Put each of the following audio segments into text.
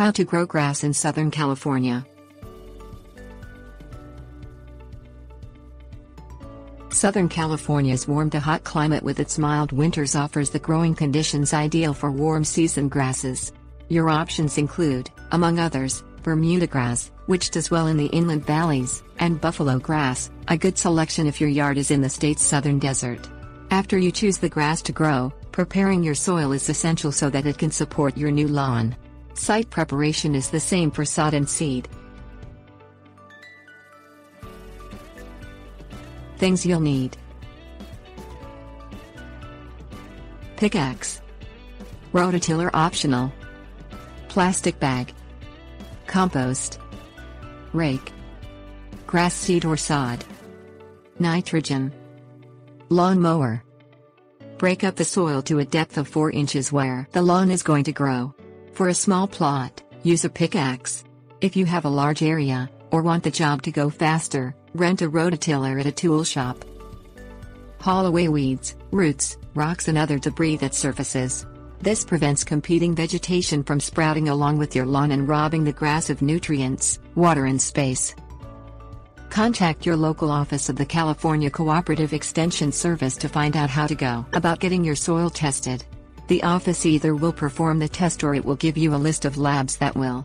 How to grow grass in Southern California. Southern California's warm to hot climate with its mild winters offers the growing conditions ideal for warm season grasses. Your options include, among others, Bermuda grass, which does well in the inland valleys, and buffalo grass, a good selection if your yard is in the state's southern desert. After you choose the grass to grow, preparing your soil is essential so that it can support your new lawn. Site preparation is the same for sod and seed. Things you'll need. Pickaxe, Rototiller optional, Plastic bag, Compost, Rake, Grass seed or sod, Nitrogen, Lawn mower. Break up the soil to a depth of 4 inches where the lawn is going to grow. For a small plot, use a pickaxe. If you have a large area, or want the job to go faster, rent a rototiller at a tool shop. Haul away weeds, roots, rocks and other debris that surfaces. This prevents competing vegetation from sprouting along with your lawn and robbing the grass of nutrients, water and space. Contact your local office of the California Cooperative Extension Service to find out how to go about getting your soil tested. The office either will perform the test or it will give you a list of labs that will.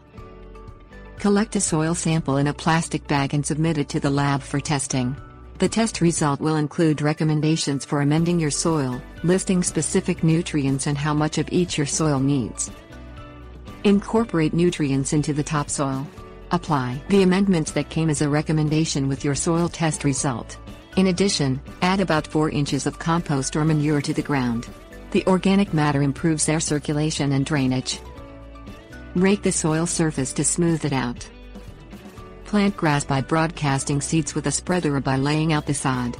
Collect a soil sample in a plastic bag and submit it to the lab for testing. The test result will include recommendations for amending your soil, listing specific nutrients and how much of each your soil needs. Incorporate nutrients into the topsoil. Apply the amendments that came as a recommendation with your soil test result. In addition, add about 4 inches of compost or manure to the ground. The organic matter improves air circulation and drainage. Rake the soil surface to smooth it out. Plant grass by broadcasting seeds with a spreader or by laying out the sod.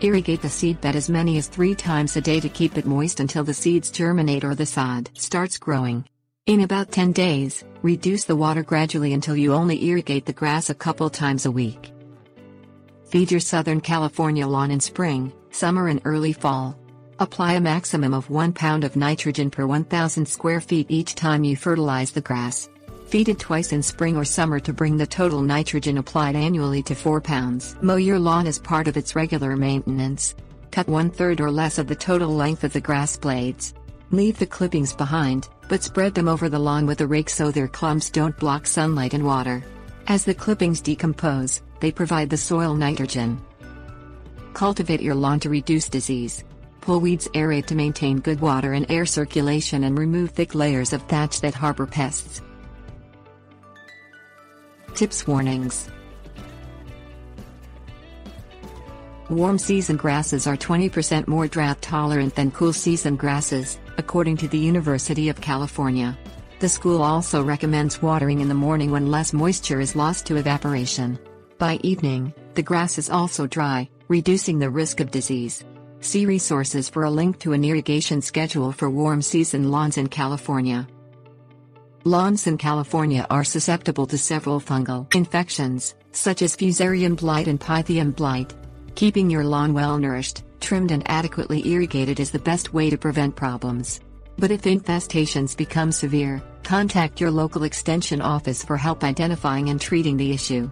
Irrigate the seedbed as many as three times a day to keep it moist until the seeds germinate or the sod starts growing. In about 10 days, reduce the water gradually until you only irrigate the grass a couple times a week. Feed your Southern California lawn in spring, summer and early fall. Apply a maximum of 1 pound of nitrogen per 1,000 square feet each time you fertilize the grass. Feed it twice in spring or summer to bring the total nitrogen applied annually to 4 pounds. Mow your lawn as part of its regular maintenance. Cut one third or less of the total length of the grass blades. Leave the clippings behind, but spread them over the lawn with a rake so their clumps don't block sunlight and water. As the clippings decompose, they provide the soil nitrogen. Cultivate your lawn to reduce disease. Pull weeds aerate to maintain good water and air circulation and remove thick layers of thatch that harbor pests. Tips Warnings Warm season grasses are 20% more drought tolerant than cool season grasses, according to the University of California. The school also recommends watering in the morning when less moisture is lost to evaporation. By evening, the grass is also dry, reducing the risk of disease. See resources for a link to an irrigation schedule for warm season lawns in California. Lawns in California are susceptible to several fungal infections, such as fusarium blight and pythium blight. Keeping your lawn well nourished, trimmed and adequately irrigated is the best way to prevent problems. But if infestations become severe, contact your local extension office for help identifying and treating the issue.